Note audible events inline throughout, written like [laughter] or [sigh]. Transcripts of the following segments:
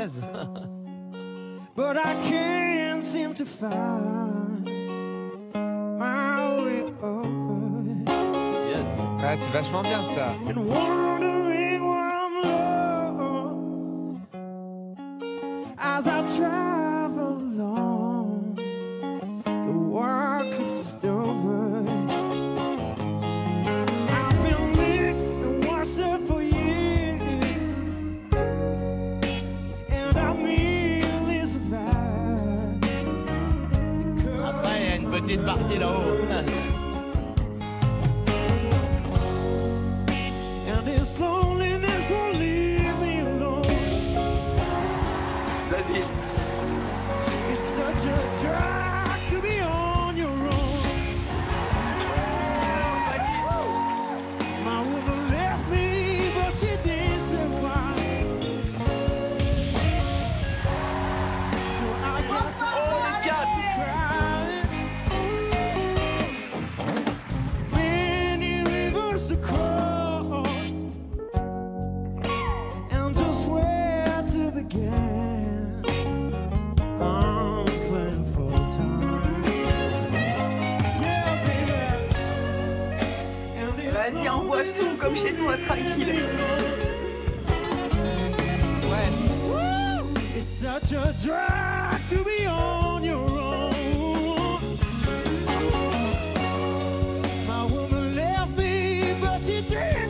[laughs] but I can't seem to find my way over. Yes. Ah, c'est vachement bien ça. and wondering where I'm lost as I travel Après, il y a une petite partie là-haut. [laughs] And this loneliness won't leave me alone. Vas-y. It's such a Vas-y, envoie tout comme chez toi, tranquille. It's such a drag to be on your own. My woman left me, but she didn't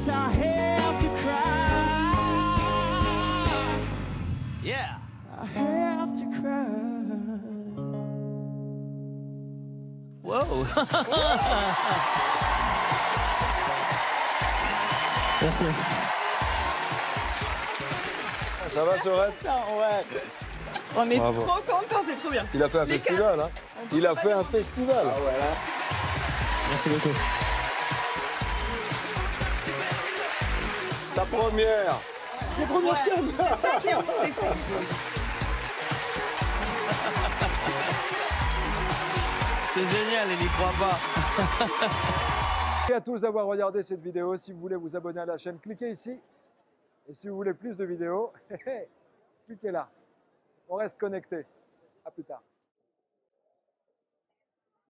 I guess I have to cry. Yeah. I have to cry. Wow. [laughs] Merci. Ça va, Sorette? Ouais. On est Bravo. trop contents, c'est trop bien. Il a fait un Les festival, hein Il a fait un festival. Merci beaucoup. Sa première. C'est première scène. C'est ça qui est c'est génial, il y croit pas. Merci à tous d'avoir regardé cette vidéo. Si vous voulez vous abonner à la chaîne, cliquez ici. Et si vous voulez plus de vidéos, [laughs] cliquez là. On reste connecté. À plus tard.